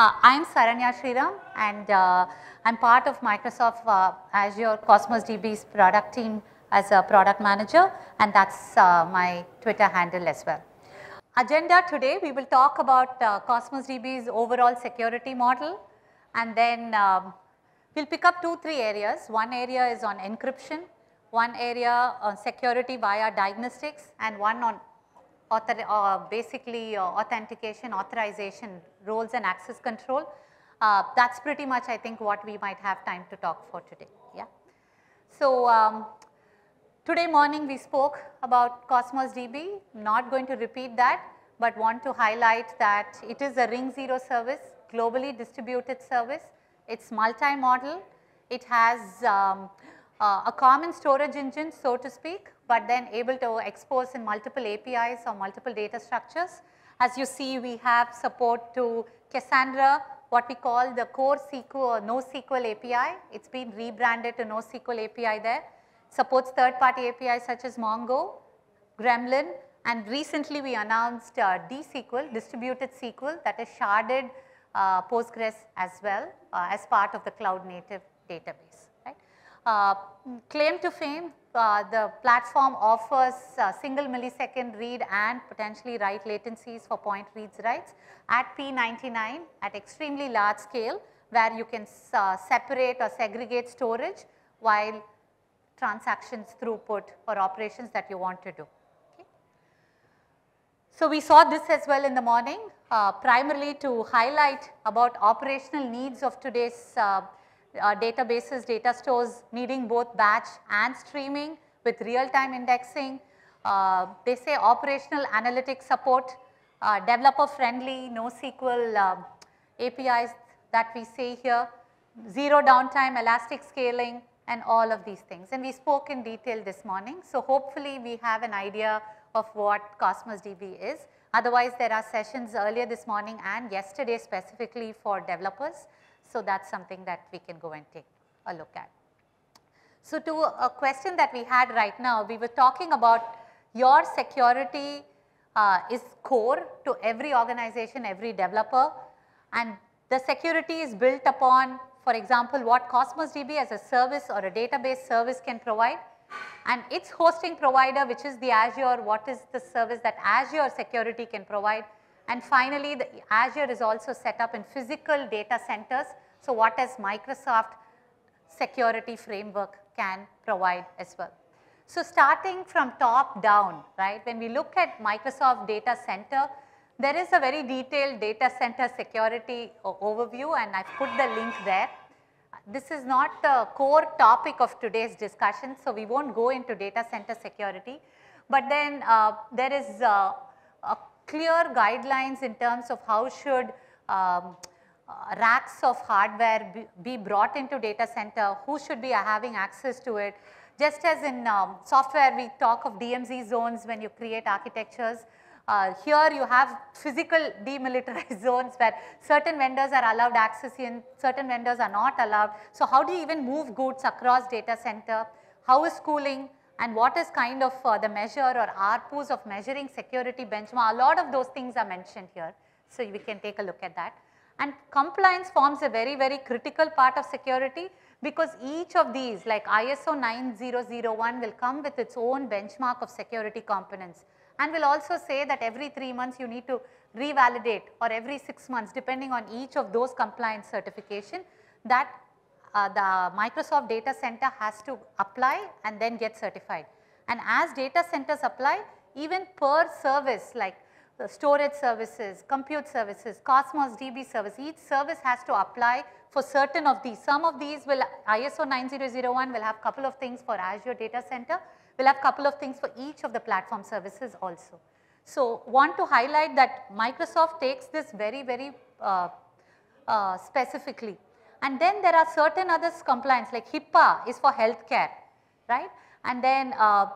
Uh, I'm Saranya Sriram and uh, I'm part of Microsoft uh, Azure Cosmos DB's product team as a product manager and that's uh, my Twitter handle as well. Agenda today we will talk about uh, Cosmos DB's overall security model and then um, we'll pick up two, three areas. One area is on encryption, one area on security via diagnostics and one on author, uh, basically authentication, authorization, roles and access control. Uh, that's pretty much I think what we might have time to talk for today. Yeah. So um, today morning we spoke about Cosmos DB, not going to repeat that, but want to highlight that it is a ring zero service, globally distributed service. It's multi-model. It has um, uh, a common storage engine, so to speak, but then able to expose in multiple APIs or multiple data structures. As you see, we have support to Cassandra, what we call the core SQL or NoSQL API. It's been rebranded to NoSQL API there. Supports third party APIs such as Mongo, Gremlin, and recently we announced uh, DSQL, distributed SQL that is sharded uh, Postgres as well uh, as part of the cloud native database. Uh, claim to fame, uh, the platform offers uh, single millisecond read and potentially write latencies for point reads writes at P99 at extremely large scale where you can uh, separate or segregate storage while transactions throughput or operations that you want to do. So, we saw this as well in the morning uh, primarily to highlight about operational needs of today's uh, databases, data stores needing both batch and streaming with real-time indexing. Uh, they say operational analytics support, uh, developer friendly, NoSQL uh, APIs that we say here, zero downtime, elastic scaling and all of these things. And we spoke in detail this morning. So hopefully we have an idea of what Cosmos DB is. Otherwise there are sessions earlier this morning and yesterday specifically for developers. So that's something that we can go and take a look at. So to a question that we had right now, we were talking about your security uh, is core to every organization, every developer. And the security is built upon for example what Cosmos DB as a service or a database service can provide. And its hosting provider which is the Azure, what is the service that Azure security can provide and finally, the Azure is also set up in physical data centers. So, what does Microsoft security framework can provide as well. So, starting from top down, right, when we look at Microsoft data center, there is a very detailed data center security overview and I have put the link there. This is not the core topic of today's discussion, so we won't go into data center security. But then uh, there is uh, a clear guidelines in terms of how should um, uh, racks of hardware be, brought into data center, who should be having access to it. Just as in um, software we talk of DMZ zones when you create architectures, uh, here you have physical demilitarized zones where certain vendors are allowed access in, certain vendors are not allowed. So how do you even move goods across data center? How is cooling? And what is kind of uh, the measure or ARPUs of measuring security benchmark. A lot of those things are mentioned here. So, we can take a look at that. And compliance forms a very, very critical part of security because each of these like ISO 9001 will come with its own benchmark of security components and will also say that every 3 months you need to revalidate or every 6 months depending on each of those compliance certification that uh, the Microsoft data center has to apply and then get certified. And as data centers apply, even per service like the storage services, compute services, Cosmos DB service, each service has to apply for certain of these. Some of these will ISO 9001 will have couple of things for Azure data center, will have couple of things for each of the platform services also. So, want to highlight that Microsoft takes this very, very uh, uh, specifically and then there are certain other compliance like HIPAA is for healthcare, right? And then uh,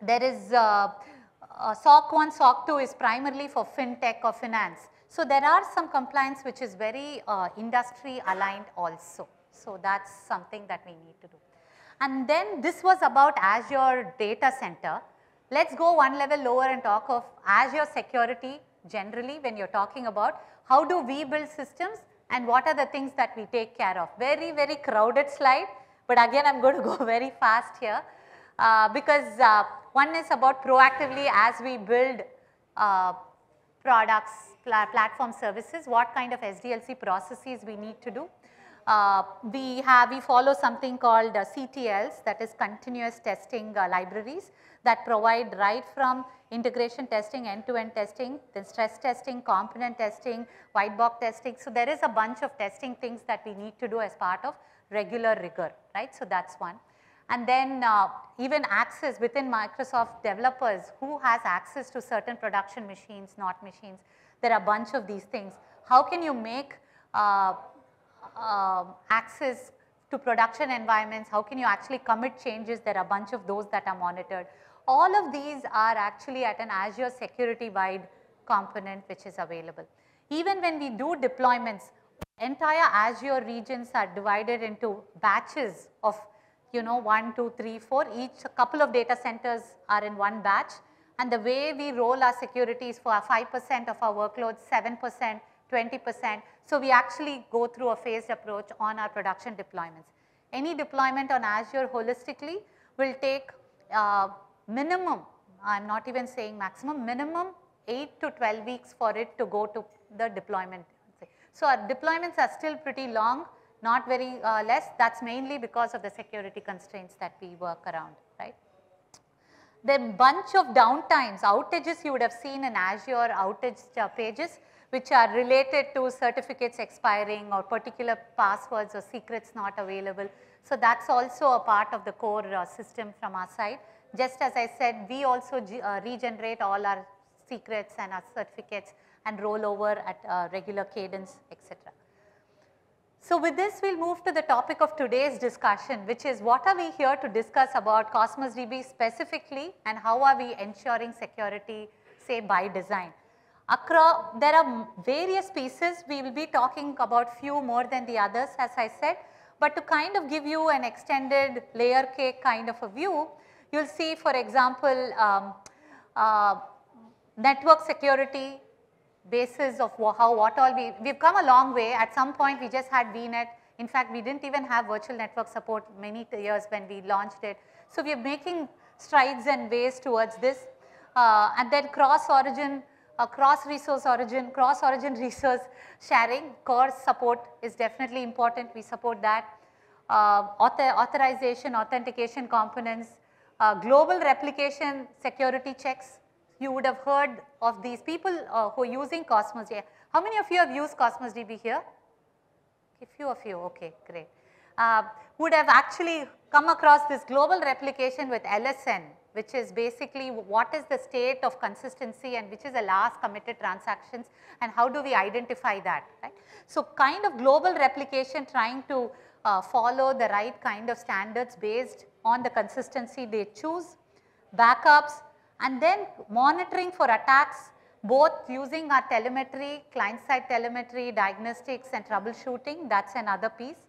there is uh, uh, SOC 1, SOC 2 is primarily for fintech or finance. So there are some compliance which is very uh, industry aligned also. So that's something that we need to do. And then this was about Azure data center. Let's go one level lower and talk of Azure security generally when you're talking about how do we build systems and what are the things that we take care of. Very, very crowded slide, but again I'm going to go very fast here uh, because uh, one is about proactively as we build uh, products, pla platform services, what kind of SDLC processes we need to do. Uh, we have, we follow something called uh, CTLs that is continuous testing uh, libraries that provide right from integration testing, end-to-end -end testing, then stress testing, component testing, white box testing. So, there is a bunch of testing things that we need to do as part of regular rigor, right. So, that is one. And then uh, even access within Microsoft developers who has access to certain production machines, not machines. There are a bunch of these things. How can you make uh, uh, access to production environments? How can you actually commit changes? There are a bunch of those that are monitored. All of these are actually at an Azure security wide component which is available. Even when we do deployments, entire Azure regions are divided into batches of you know 1, 2, 3, 4 each couple of data centers are in one batch and the way we roll our security is for 5% of our workloads, 7%, 20%. So, we actually go through a phased approach on our production deployments. Any deployment on Azure holistically will take uh, minimum, I am not even saying maximum, minimum 8 to 12 weeks for it to go to the deployment. So, our deployments are still pretty long not very uh, less that is mainly because of the security constraints that we work around right. The bunch of downtimes outages you would have seen in Azure outage uh, pages which are related to certificates expiring or particular passwords or secrets not available. So, that is also a part of the core uh, system from our side. Just as I said we also uh, regenerate all our secrets and our certificates and roll over at uh, regular cadence etc. So with this we will move to the topic of today's discussion which is what are we here to discuss about Cosmos DB specifically and how are we ensuring security say by design. Across, there are various pieces we will be talking about few more than the others as I said but to kind of give you an extended layer cake kind of a view you will see for example um, uh, network security basis of how what all we, we have come a long way. At some point we just had VNet. In fact, we didn't even have virtual network support many years when we launched it. So, we are making strides and ways towards this uh, and then cross origin, uh, cross resource origin, cross origin resource sharing, CORS support is definitely important. We support that. Uh, author, authorization, authentication components, uh, global replication security checks you would have heard of these people uh, who are using Cosmos DB. How many of you have used Cosmos DB here? A few of you, okay, great. Uh, would have actually come across this global replication with LSN, which is basically what is the state of consistency and which is the last committed transactions and how do we identify that, right. So, kind of global replication trying to uh, follow the right kind of standards based on the consistency they choose, backups, and then monitoring for attacks both using our telemetry, client side telemetry, diagnostics and troubleshooting. That is another piece.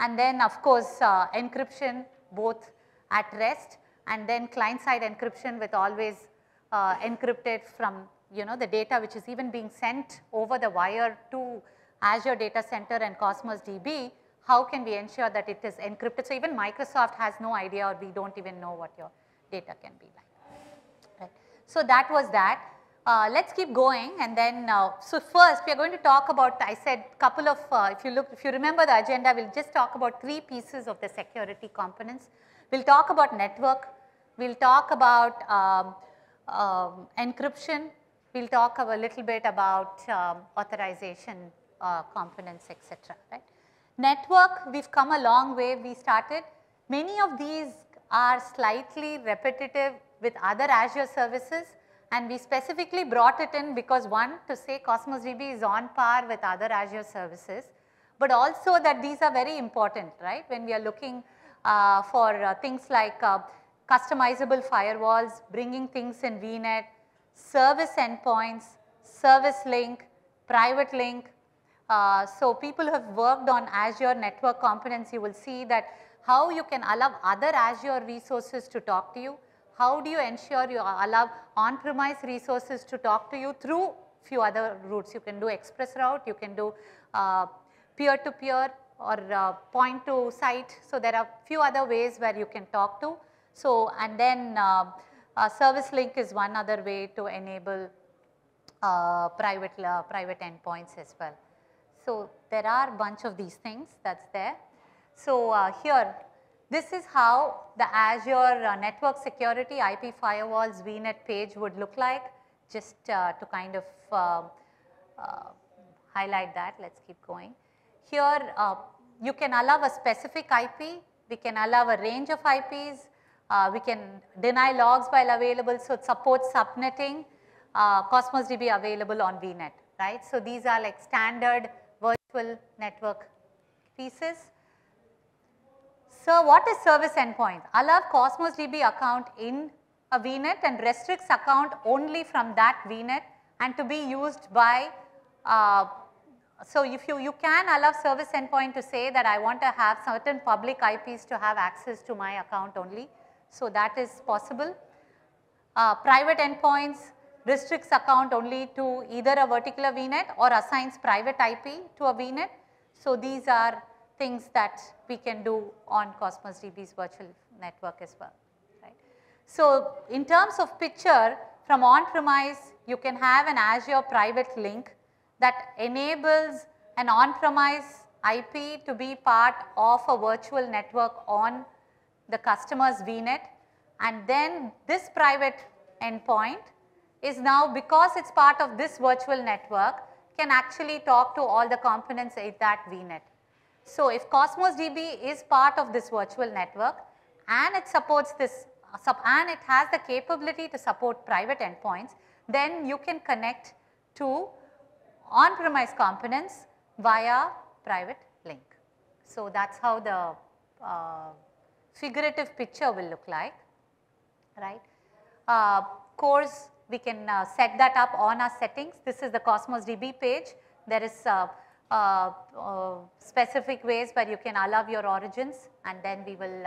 And then of course uh, encryption both at rest. And then client side encryption with always uh, encrypted from you know the data which is even being sent over the wire to Azure data center and Cosmos DB, how can we ensure that it is encrypted. So, even Microsoft has no idea or we do not even know what your data can be like. So, that was that. Uh, let us keep going and then, uh, so first we are going to talk about, I said couple of, uh, if you look, if you remember the agenda, we will just talk about three pieces of the security components. We will talk about network, we will talk about um, um, encryption, we will talk a little bit about um, authorization uh, components, etc. Right? Network, we have come a long way, we started. Many of these are slightly repetitive with other Azure services and we specifically brought it in because one to say Cosmos DB is on par with other Azure services, but also that these are very important, right? When we are looking uh, for uh, things like uh, customizable firewalls, bringing things in VNet, service endpoints, service link, private link. Uh, so people who have worked on Azure network components, you will see that how you can allow other Azure resources to talk to you, how do you ensure you allow on-premise resources to talk to you through few other routes. You can do express route, you can do uh, peer-to-peer uh, -peer or uh, point to site. So, there are few other ways where you can talk to. So, and then uh, service link is one other way to enable private, private endpoints as well. So, there are a bunch of these things that is there. So, uh, here this is how the Azure uh, network security IP firewalls VNet page would look like just uh, to kind of uh, highlight that. Let us keep going. Here you can allow a specific IP, we can allow a range of IPs, we can deny logs while available, so it supports subnetting, Cosmos DB available on VNet, right. So, these are like standard network pieces. So, what is service endpoint? Allow Cosmos DB account in a VNet and restricts account only from that VNet and to be used by uh, so if you, you can allow service endpoint to say that I want to have certain public IPs to have access to my account only. So that is possible. Uh, private endpoints restricts account only to either a particular VNet or assigns private IP to a VNet. So, these are things that we can do on Cosmos DB's virtual network as well. Right. So, in terms of picture from on-premise you can have an Azure private link that enables an on-premise IP to be part of a virtual network on the customer's VNet and then this private endpoint is now because it is part of this virtual network can actually talk to all the components in that VNet. So, if Cosmos DB is part of this virtual network and it supports this and it has the capability to support private endpoints, then you can connect to on-premise components via private link. So, that is how the uh, figurative picture will look like, right. Uh, course we can uh, set that up on our settings. This is the Cosmos DB page. There is uh, uh, uh, specific ways where you can allow your origins and then we will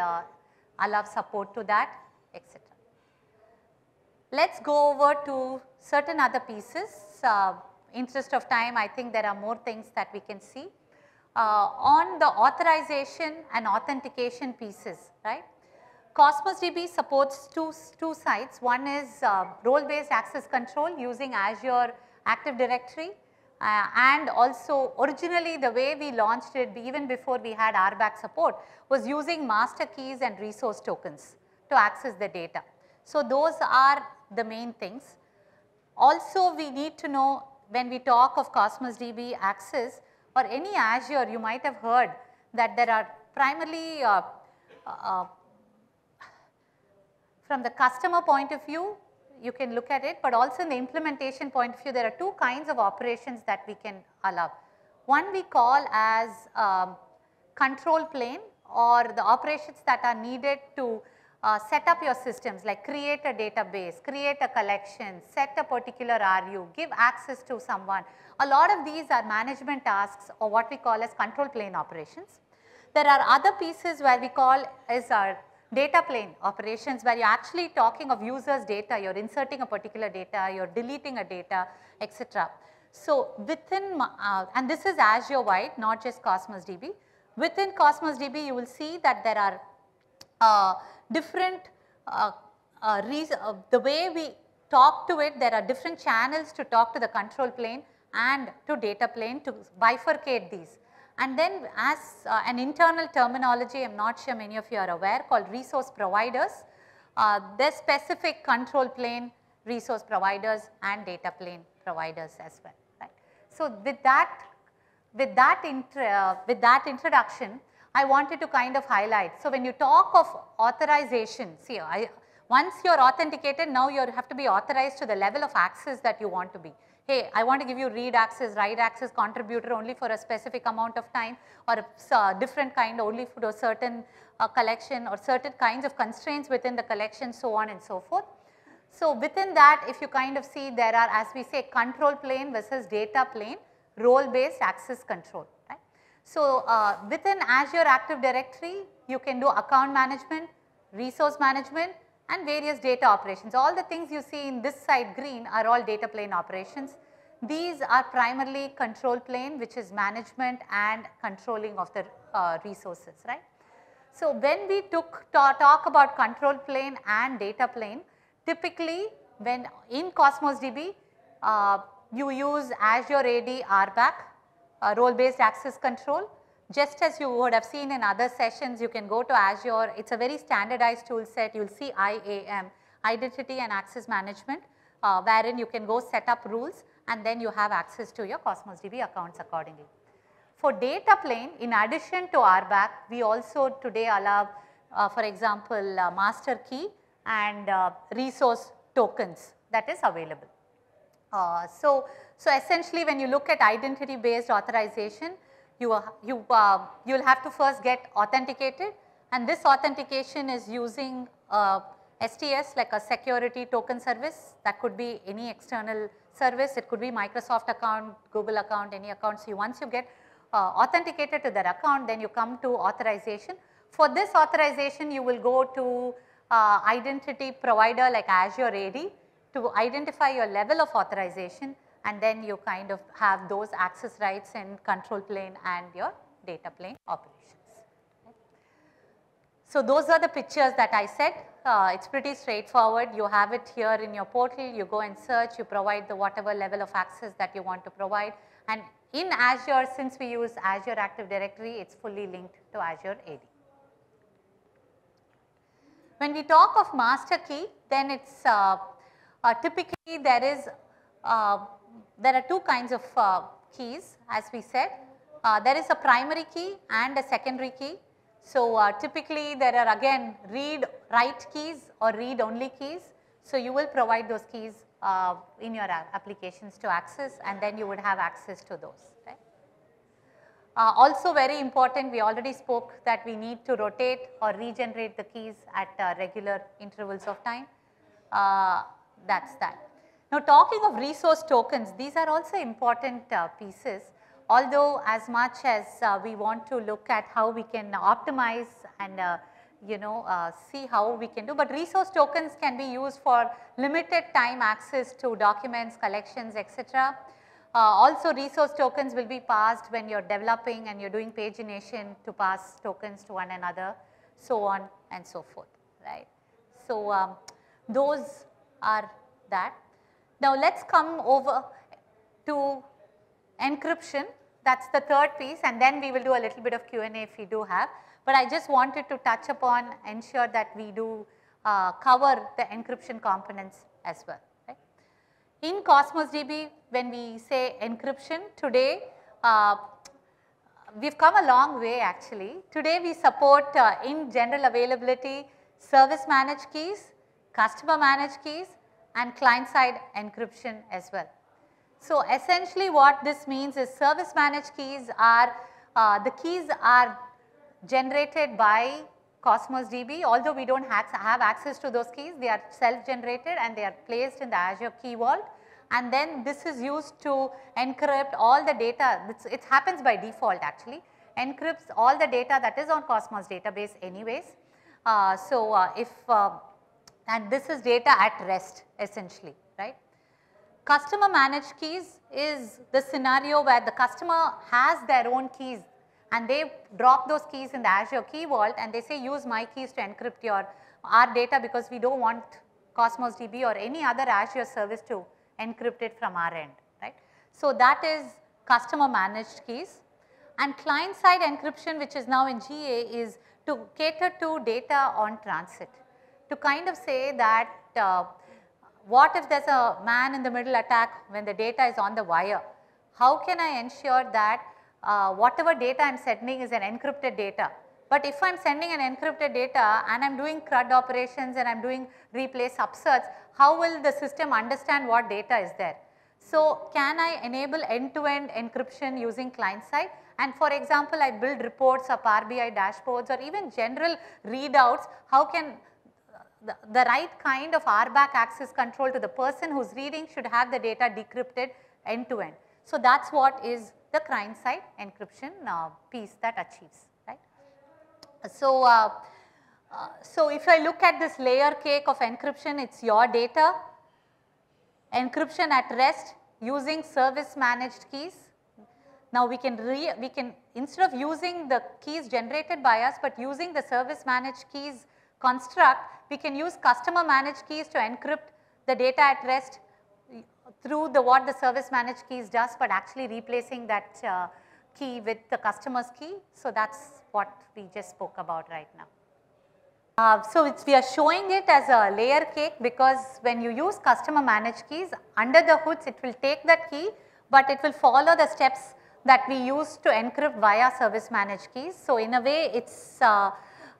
allow support to that etc. Let us go over to certain other pieces. Interest of time I think there are more things that we can see. on the authorization and authentication pieces right. Cosmos DB supports two, two sites. One is uh, role-based access control using Azure Active Directory uh, and also originally the way we launched it even before we had RBAC support was using master keys and resource tokens to access the data. So, those are the main things. Also we need to know when we talk of Cosmos DB access or any Azure you might have heard that there are primarily uh, uh, from the customer point of view, you can look at it, but also in the implementation point of view, there are two kinds of operations that we can allow. One we call as um, control plane or the operations that are needed to uh, set up your systems like create a database, create a collection, set a particular RU, give access to someone. A lot of these are management tasks or what we call as control plane operations. There are other pieces where we call as our data plane operations where you are actually talking of users data, you are inserting a particular data, you are deleting a data etc. So, within uh, and this is Azure wide not just Cosmos DB. Within Cosmos DB you will see that there are uh, different uh, uh, uh, the way we talk to it there are different channels to talk to the control plane and to data plane to bifurcate these. And then as uh, an internal terminology, I am not sure many of you are aware called resource providers, uh, the specific control plane resource providers and data plane providers as well. Right. So, with that, with that, uh, with that introduction, I wanted to kind of highlight. So, when you talk of authorization, see I, once you are authenticated, now you have to be authorized to the level of access that you want to be hey, I want to give you read access, write access contributor only for a specific amount of time or a uh, different kind only for a certain uh, collection or certain kinds of constraints within the collection so on and so forth. So, within that if you kind of see there are as we say control plane versus data plane role based access control. Right? So, uh, within Azure Active Directory you can do account management, resource management, and various data operations. All the things you see in this side green are all data plane operations. These are primarily control plane which is management and controlling of the uh, resources, right. So, when we took talk about control plane and data plane, typically when in Cosmos DB, uh, you use Azure AD RBAC, uh, role based access control. Just as you would have seen in other sessions, you can go to Azure, it is a very standardized tool set, you will see IAM, Identity and Access Management, uh, wherein you can go set up rules and then you have access to your Cosmos DB accounts accordingly. For data plane, in addition to RBAC, we also today allow, uh, for example, uh, master key and uh, resource tokens that is available. Uh, so, so essentially when you look at identity based authorization, you, you, uh, you will have to first get authenticated and this authentication is using STS like a security token service that could be any external service, it could be Microsoft account, Google account, any account. So, once you get uh, authenticated to that account then you come to authorization. For this authorization you will go to uh, identity provider like Azure AD to identify your level of authorization and then you kind of have those access rights in control plane and your data plane operations. So, those are the pictures that I said. Uh, it is pretty straightforward. You have it here in your portal, you go and search, you provide the whatever level of access that you want to provide and in Azure, since we use Azure Active Directory, it is fully linked to Azure AD. When we talk of master key, then it is uh, uh, typically there is, uh, there are two kinds of uh, keys as we said. Uh, there is a primary key and a secondary key. So, uh, typically there are again read write keys or read only keys. So, you will provide those keys uh, in your applications to access and then you would have access to those. Right? Uh, also very important we already spoke that we need to rotate or regenerate the keys at uh, regular intervals of time uh, that is that. Now talking of resource tokens these are also important uh, pieces although as much as uh, we want to look at how we can optimize and you know uh, see how we can do. But resource tokens can be used for limited time access to documents, collections etc. Uh, also resource tokens will be passed when you are developing and you are doing pagination to pass tokens to one another so on and so forth right. So, um, those are that. Now, let us come over to encryption that is the third piece and then we will do a little bit of Q&A if we do have but I just wanted to touch upon ensure that we do uh, cover the encryption components as well. In Cosmos DB when we say encryption today uh, we have come a long way actually. Today we support uh, in general availability service managed keys, customer managed keys and client side encryption as well. So essentially what this means is service managed keys are uh, the keys are generated by Cosmos DB although we do not have access to those keys they are self generated and they are placed in the Azure Key Vault and then this is used to encrypt all the data it happens by default actually encrypts all the data that is on Cosmos database anyways. Uh, so, uh, if uh, and this is data at rest essentially right. Customer managed keys is the scenario where the customer has their own keys and they drop those keys in the Azure Key Vault and they say use my keys to encrypt your our data because we do not want Cosmos DB or any other Azure service to encrypt it from our end, right. So, that is customer managed keys and client side encryption which is now in GA is to cater to data on transit. To kind of say that uh, what if there is a man in the middle attack when the data is on the wire, how can I ensure that uh, whatever data I am sending is an encrypted data. But if I am sending an encrypted data and I am doing CRUD operations and I am doing replace subserts, how will the system understand what data is there? So, can I enable end to end encryption using client side and for example, I build reports or Power BI dashboards or even general readouts, how can the, right kind of RBAC access control to the person who is reading should have the data decrypted end to end. So, that is what is the client side encryption uh, piece that achieves right. So, uh, Uh, so if I look at this layer cake of encryption, it's your data, encryption at rest using service managed keys. Now we can, re, we can instead of using the keys generated by us, but using the service managed keys construct, we can use customer managed keys to encrypt the data at rest through the what the service managed keys does, but actually replacing that uh, key with the customer's key. So that's what we just spoke about right now. Uh, so we are showing it as a layer cake because when you use customer managed keys under the hoods it will take that key but it will follow the steps that we use to encrypt via service managed keys. So in a way it's, uh,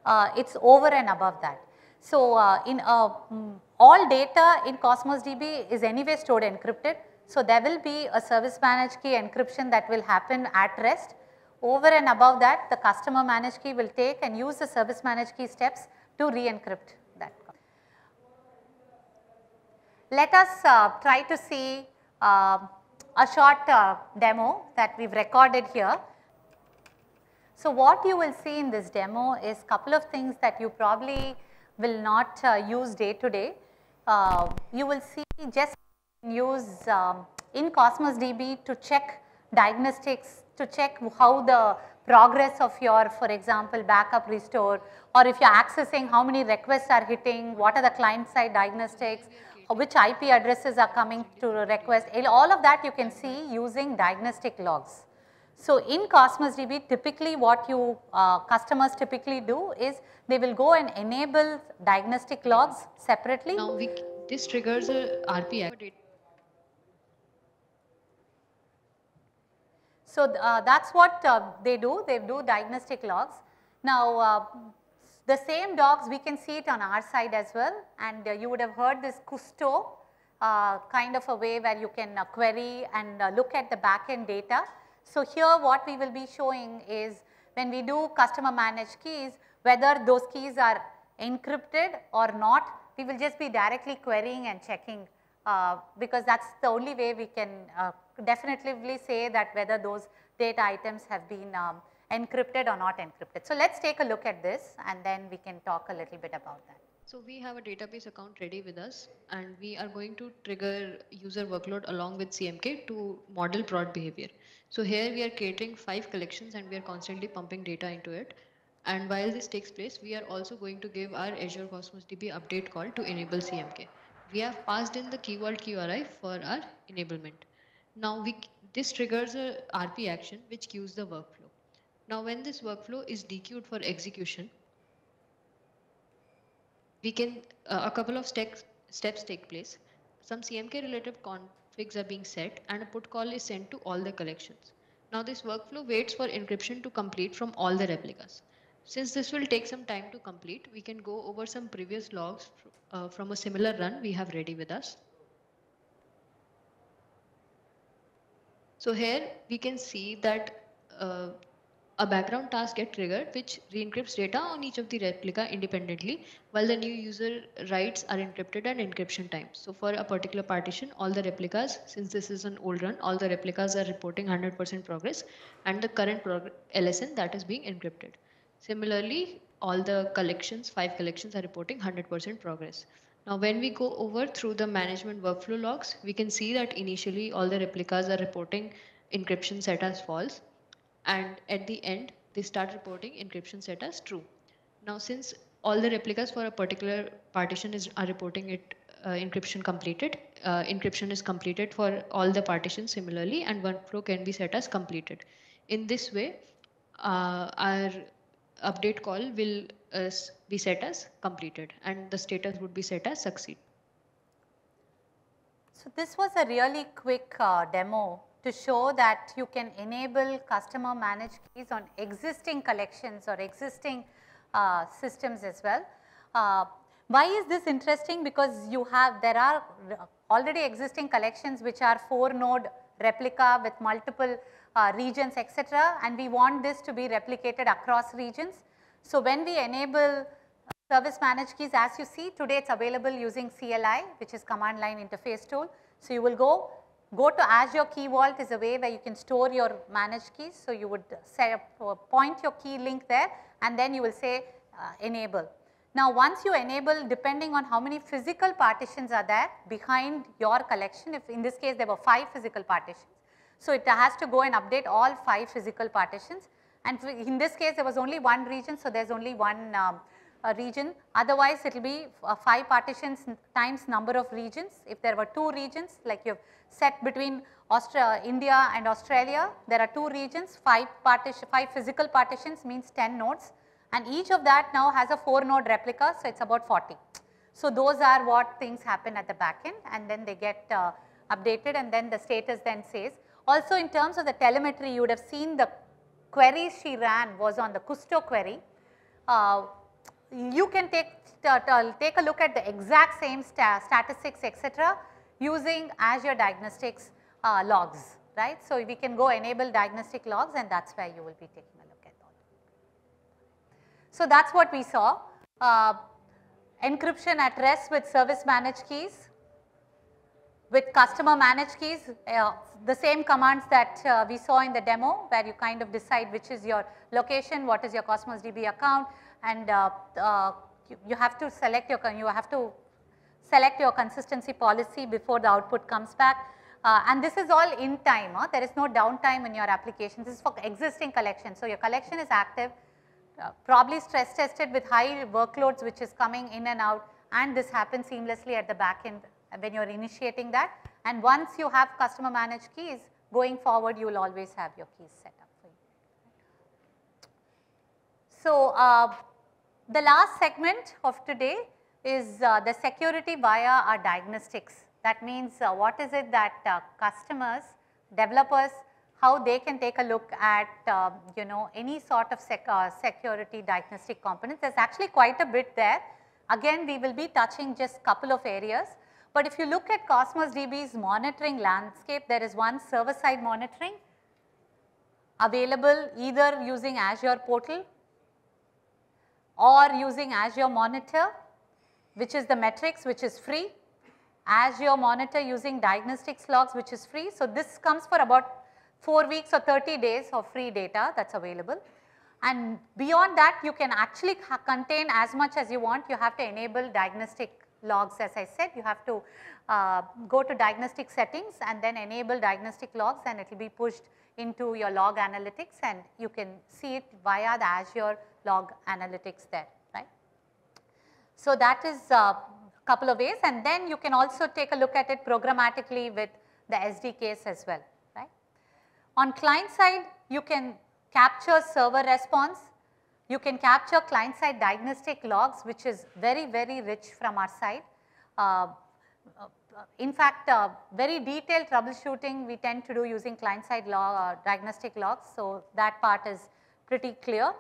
uh, it's over and above that. So uh, in uh, mm, all data in Cosmos DB is anyway stored encrypted. So there will be a service managed key encryption that will happen at rest. Over and above that the customer managed key will take and use the service managed key steps to re-encrypt that. Let us uh, try to see uh, a short uh, demo that we have recorded here. So what you will see in this demo is a couple of things that you probably will not uh, use day to day. Uh, you will see just use um, in Cosmos DB to check diagnostics, to check how the progress of your for example backup restore or if you are accessing how many requests are hitting, what are the client side diagnostics, which IP addresses are coming to request, all of that you can see using diagnostic logs. So in Cosmos DB typically what you uh, customers typically do is they will go and enable diagnostic logs separately. Now we, this triggers a RPI. So uh, that's what uh, they do, they do diagnostic logs. Now uh, the same dogs we can see it on our side as well and uh, you would have heard this Kusto uh, kind of a way where you can query and look at the backend data. So here what we will be showing is when we do customer managed keys, whether those keys are encrypted or not, we will just be directly querying and checking uh, because that is the only way we can uh, definitively say that whether those data items have been um, encrypted or not encrypted. So let us take a look at this and then we can talk a little bit about that. So we have a database account ready with us and we are going to trigger user workload along with CMK to model prod behavior. So here we are catering five collections and we are constantly pumping data into it. And while this takes place, we are also going to give our Azure Cosmos DB update call to enable CMK. We have passed in the key vault URI for our enablement. Now we, this triggers a RP action which queues the workflow. Now when this workflow is dequeued for execution, we can, uh, a couple of steps, steps take place. Some CMK related configs are being set and a put call is sent to all the collections. Now this workflow waits for encryption to complete from all the replicas. Since this will take some time to complete, we can go over some previous logs uh, from a similar run we have ready with us. So here we can see that uh, a background task get triggered which re-encrypts data on each of the replica independently while the new user writes are encrypted at encryption time. So for a particular partition, all the replicas, since this is an old run, all the replicas are reporting 100% progress and the current LSN that is being encrypted. Similarly, all the collections, five collections are reporting 100% progress. Now, when we go over through the management workflow logs, we can see that initially all the replicas are reporting encryption set as false and at the end they start reporting encryption set as true. Now since all the replicas for a particular partition is are reporting it uh, encryption completed, uh, encryption is completed for all the partitions similarly and one flow can be set as completed. In this way, uh, our update call will uh, be set as completed and the status would be set as succeed. So this was a really quick uh, demo to show that you can enable customer managed keys on existing collections or existing uh, systems as well. Uh, why is this interesting? Because you have, there are already existing collections which are 4 node replica with multiple uh, regions etc. and we want this to be replicated across regions. So when we enable service managed keys as you see today it is available using CLI which is command line interface tool. So you will go Go to Azure Key Vault is a way where you can store your managed keys. So you would set up, uh, point your key link there and then you will say uh, enable. Now once you enable depending on how many physical partitions are there behind your collection, if in this case there were 5 physical partitions. So it has to go and update all 5 physical partitions and in this case there was only one region so there is only one um, region otherwise it will be uh, 5 partitions times number of regions. If there were 2 regions like you have set between Austra India and Australia there are 2 regions 5 partition 5 physical partitions means 10 nodes and each of that now has a 4 node replica so it is about 40. So those are what things happen at the back end and then they get uh, updated and then the status then says. Also in terms of the telemetry you would have seen the queries she ran was on the Kusto query. Uh, you can take, take a look at the exact same sta statistics etc using Azure Diagnostics uh, logs, right. So, we can go enable diagnostic logs and that is where you will be taking a look at all. so that's what we saw. Uh, encryption at rest with service managed keys, with customer managed keys, uh, the same commands that uh, we saw in the demo where you kind of decide which is your location, what is your Cosmos DB account and uh, uh, you, you, have to select your, you have to select your consistency policy before the output comes back. Uh, and this is all in time, huh? there is no downtime in your application. This is for existing collection. So your collection is active, uh, probably stress tested with high workloads which is coming in and out and this happens seamlessly at the back end when you are initiating that. And once you have customer managed keys going forward you will always have your keys set up for you. So, uh, the last segment of today is uh, the security via our diagnostics. That means uh, what is it that uh, customers, developers how they can take a look at uh, you know any sort of sec uh, security diagnostic components. There is actually quite a bit there. Again we will be touching just a couple of areas. But if you look at Cosmos DB's monitoring landscape, there is one server side monitoring available either using Azure portal or using Azure monitor which is the metrics which is free. Azure monitor using diagnostics logs which is free. So, this comes for about 4 weeks or 30 days of free data that is available. And beyond that you can actually contain as much as you want, you have to enable diagnostic logs as I said, you have to uh, go to diagnostic settings and then enable diagnostic logs and it will be pushed into your log analytics and you can see it via the Azure log analytics there, right. So that is a couple of ways and then you can also take a look at it programmatically with the SDKs as well. Right. On client side, you can capture server response, you can capture client side diagnostic logs which is very, very rich from our side. Uh, uh, in fact, uh, very detailed troubleshooting we tend to do using client side log, uh, diagnostic logs. So, that part is pretty clear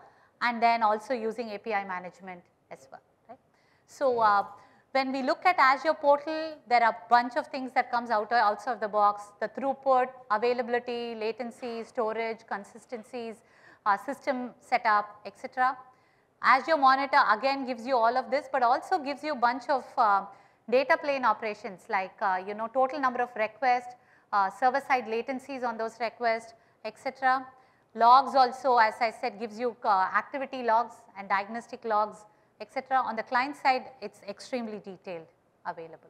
and then also using API management as well. So, uh, when we look at Azure portal, there are a bunch of things that comes out outside of the box, the throughput, availability, latency, storage, consistencies, system setup, etc. Azure Monitor again gives you all of this, but also gives you a bunch of uh, data plane operations like uh, you know total number of requests, uh, server side latencies on those requests, etc. Logs also as I said gives you uh, activity logs and diagnostic logs etc. On the client side, it is extremely detailed available.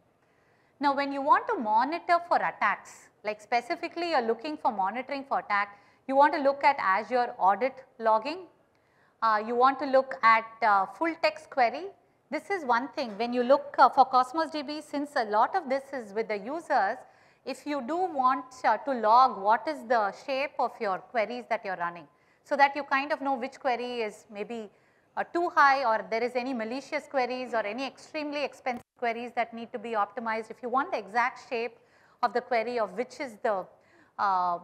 Now, when you want to monitor for attacks, like specifically you are looking for monitoring for attack, you want to look at Azure audit logging, uh, you want to look at uh, full text query. This is one thing when you look uh, for Cosmos DB since a lot of this is with the users, if you do want uh, to log what is the shape of your queries that you are running, so that you kind of know which query is maybe uh, too high or there is any malicious queries or any extremely expensive queries that need to be optimized. If you want the exact shape of the query of which is the, uh,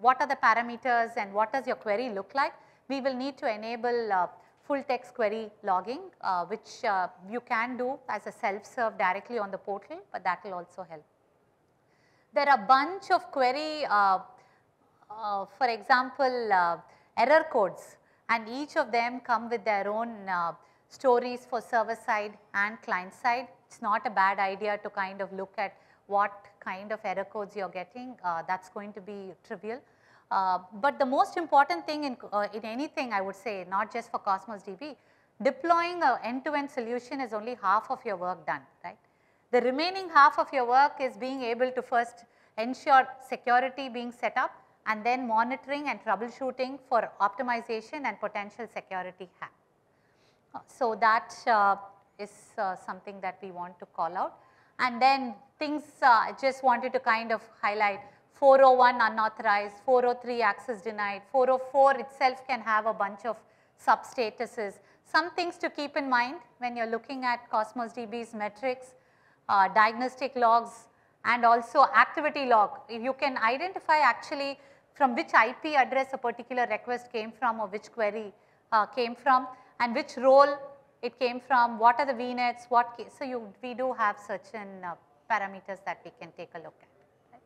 what are the parameters and what does your query look like, we will need to enable uh, full text query logging uh, which uh, you can do as a self-serve directly on the portal, but that will also help. There are a bunch of query, uh, for example, error codes and each of them come with their own uh, stories for server side and client side. It is not a bad idea to kind of look at what kind of error codes you are getting, uh, that is going to be trivial. Uh, but the most important thing in, uh, in anything I would say not just for Cosmos DB deploying a end-to-end solution is only half of your work done, right? The remaining half of your work is being able to first ensure security being set up and then monitoring and troubleshooting for optimization and potential security hack. Uh, so that uh, is uh, something that we want to call out. And then things uh, I just wanted to kind of highlight 401 unauthorized, 403 access denied, 404 itself can have a bunch of sub statuses. Some things to keep in mind when you are looking at Cosmos DB's metrics, uh, diagnostic logs and also activity log. You can identify actually from which IP address a particular request came from or which query uh, came from and which role it came from, what are the VNets, what. So, you, we do have certain uh, parameters that we can take a look at.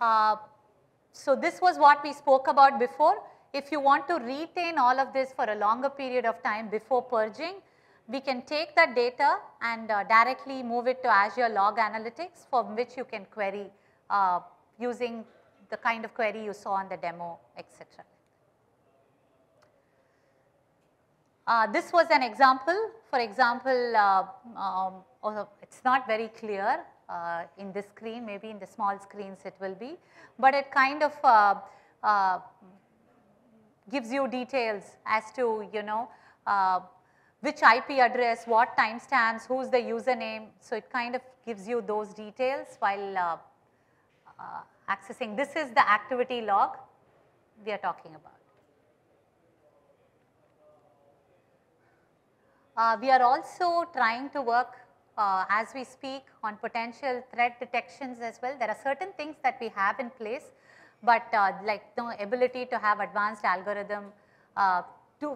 Uh, so, this was what we spoke about before. If you want to retain all of this for a longer period of time before purging, we can take that data and uh, directly move it to Azure Log Analytics from which you can query uh, using the kind of query you saw on the demo, etc. Uh, this was an example. For example, uh, um, it is not very clear uh, in this screen, maybe in the small screens it will be, but it kind of uh, uh, gives you details as to, you know, which IP address, what timestamps, who is the username. So, it kind of gives you those details while accessing. This is the activity log we are talking about. Uh, we are also trying to work uh, as we speak on potential threat detections as well. There are certain things that we have in place, but uh, like the ability to have advanced algorithm. Uh,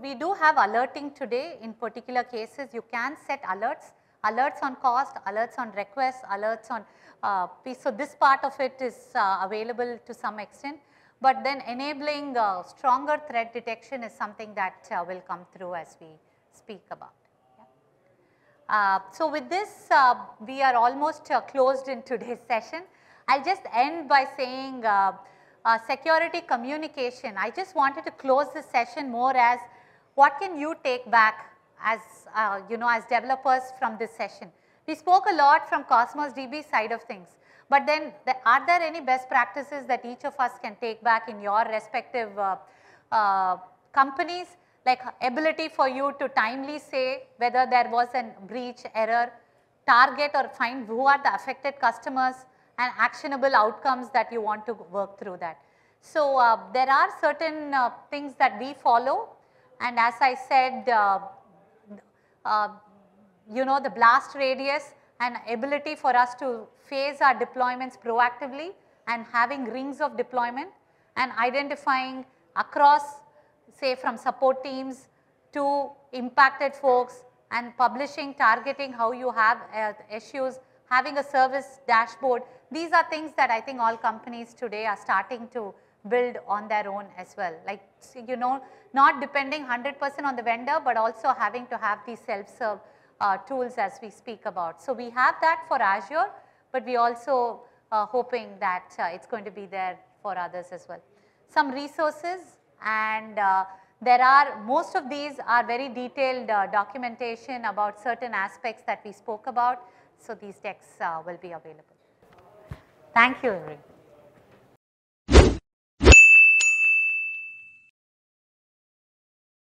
we do have alerting today in particular cases. You can set alerts, alerts on cost, alerts on requests, alerts on uh, So, this part of it is uh, available to some extent, but then enabling stronger threat detection is something that will come through as we speak about. Uh, so with this, uh, we are almost uh, closed in today's session. I'll just end by saying uh, uh, security communication. I just wanted to close this session more as what can you take back as, uh, you know, as developers from this session. We spoke a lot from Cosmos DB side of things, but then the, are there any best practices that each of us can take back in your respective companies like ability for you to timely say whether there was a breach error, target or find who are the affected customers and actionable outcomes that you want to work through that. So, uh, there are certain uh, things that we follow and as I said, uh, uh you know the blast radius and ability for us to phase our deployments proactively and having rings of deployment and identifying across say from support teams to impacted folks and publishing, targeting how you have uh, issues, having a service dashboard. These are things that I think all companies today are starting to build on their own as well. Like, you know, not depending 100% on the vendor, but also having to have these self-serve uh, tools as we speak about. So, we have that for Azure, but we also uh, hoping that uh, it's going to be there for others as well. Some resources and uh, there are most of these are very detailed uh, documentation about certain aspects that we spoke about. So, these texts uh, will be available. Thank you everyone.